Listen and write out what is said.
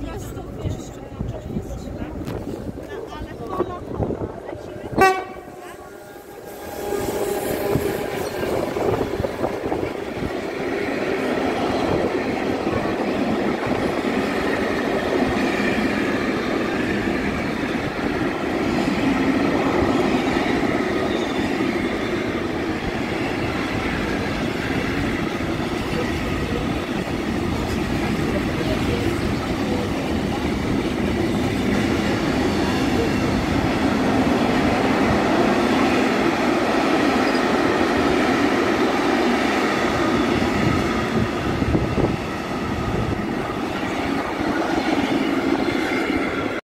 prostu